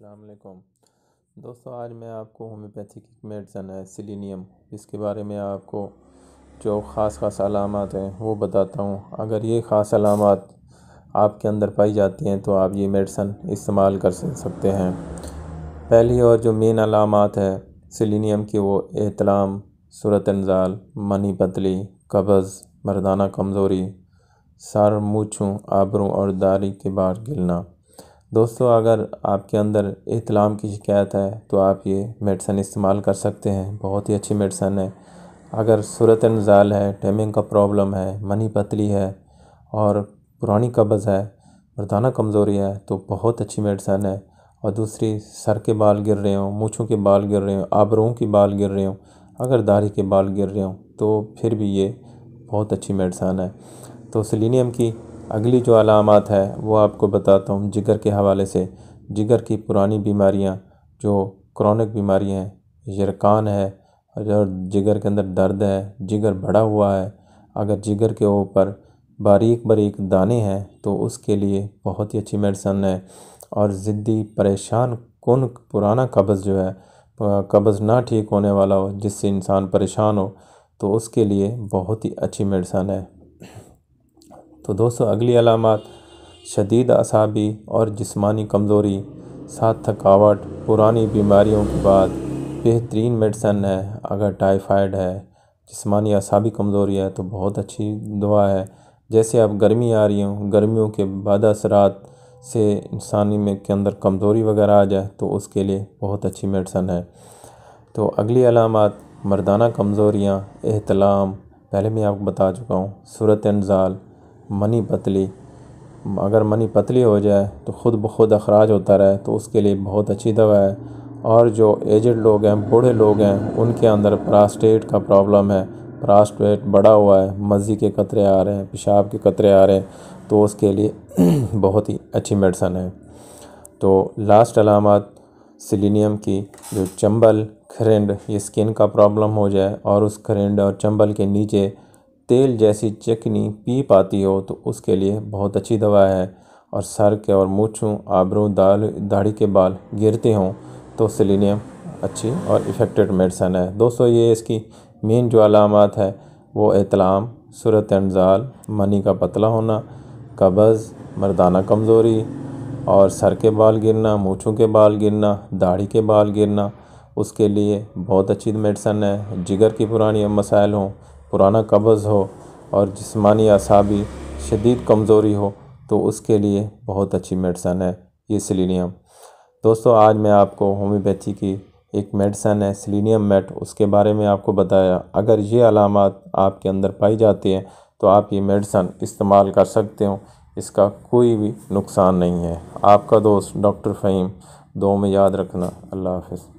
السلام علیکم۔ دوستو، آج میں آپ کو ہومیوپیتھک ایک میڈیسن ہے سیلینیم، اس کے بارے میں آپ کو جو خاص خاص علامات ہیں وہ بتاتا ہوں۔ اگر یہ خاص علامات آپ کے اندر پائی جاتی ہیں تو آپ یہ میڈیسن استعمال کر سکتے ہیں۔ پہلی اور جو مین علامات ہے سیلینیم کی وہ احتلام، صورت انزال، منی پتلی قبض، مردانہ کمزوری، سر مونچھوں آبروں اور داری کے بار گلنا۔ دوستو، اگر آپ کے اندر احتلام کی شکایت ہے تو آپ یہ میڈیسن استعمال کر سکتے ہیں۔ بہت ہی اچھی میڈیسن ہے۔ اگر صورت انزال ہے، ٹیمنگ کا پرابلم ہے، منی پتلی ہے اور پرانی قبض ہے، مردانہ کمزوری ہے، تو بہت اچھی میڈیسن ہے۔ اور دوسری، سر کے بال گر رہے ہوں، مونچھوں کے بال گر رہے ہوں، آبروں کے بال گر رہے ہوں، اگر داڑھی کے بال گر رہے ہوں، تو پھر بھی یہ بہت اچھی میڈیسن ہے۔ تو سلینیم کی اگلی جو علامات ہے وہ آپ کو بتاتا ہوں جگر کے حوالے سے۔ جگر کی پرانی بیماریاں جو کرونک بیماریاں ہیں، یرکان ہے اور جگر کے اندر درد ہے، جگر بڑھا ہوا ہے۔ اگر جگر کے اوپر باریک باریک دانے ہیں تو اس کے لیے بہت ہی اچھی میڈیسن ہے۔ اور ضدی پریشان کن پرانا قبض جو ہے، قبض نہ ٹھیک ہونے والا ہو، جس سے انسان پریشان ہو، تو اس کے لیے بہت ہی اچھی میڈیسن ہے۔ تو دوستو، اگلی علامات، شدید اعصابی اور جسمانی کمزوری، ساتھ تھکاوٹ، پرانی بیماریوں کے بعد بہترین میڈیسن ہے۔ اگر ٹائیفائڈ ہے، جسمانی اعصابی کمزوری ہے تو بہت اچھی دعا ہے۔ جیسے اب گرمی آ رہی ہوں گرمیوں کے بعد اثرات سے انسانی میں کے اندر کمزوری وغیرہ آ جائے تو اس کے لیے بہت اچھی میڈیسن ہے۔ تو اگلی علامات، مردانہ کمزوریاں، احتلام۔ پہلے میں آپ کو بتا چکا ہوں، صورت انزال۔ منی پتلی۔ اگر منی پتلی ہو جائے تو خود بخود اخراج ہوتا رہے، تو اس کے لیے بہت اچھی دوا ہے۔ اور جو ایجڈ لوگ ہیں، بوڑھے لوگ ہیں، ان کے اندر پراسٹیٹ کا پرابلم ہے۔ پراسٹیٹ بڑا ہوا ہے مزی کے قطرے آ رہے ہیں، پیشاب کے قطرے آ رہے ہیں، تو اس کے لیے بہت ہی اچھی میڈیسن ہے۔ تو لاسٹ علامات سلینیم کی جو چمبل کھرنڈ، یہ اسکن کا پرابلم ہو جائے اور اس کھرنڈ اور چمبل کے نیچے تیل جیسی چکنی پی پاتی ہو تو اس کے لیے بہت اچھی دوا ہے۔ اور سر کے اور مونچھوں آبروں دال، داڑھی کے بال گرتے ہوں تو سلینیم اچھی اور افیکٹڈ میڈیسن ہے۔ دوستو، یہ اس کی مین جو علامات ہے وہ احتلام صورت انزال، منی کا پتلا ہونا، قبض، مردانہ کمزوری اور سر کے بال گرنا، مونچھوں کے بال گرنا، داڑھی کے بال گرنا، اس کے لیے بہت اچھی میڈیسن ہے۔ جگر کی پرانی مسائل ہوں پرانا قبض ہو اور جسمانی اعصابی شدید کمزوری ہو تو اس کے لیے بہت اچھی میڈیسن ہے یہ سلینیم دوستو، آج میں آپ کو ہومیوپیتھی کی ایک میڈیسن ہے سلینیم میٹ۔ اس کے بارے میں آپ کو بتایا۔ اگر یہ علامات آپ کے اندر پائی جاتی ہیں تو آپ یہ میڈیسن استعمال کر سکتے ہوں اس کا کوئی بھی نقصان نہیں ہے۔ آپ کا دوست ڈاکٹر فہیم، دو میں یاد رکھنا۔ اللہ حافظ۔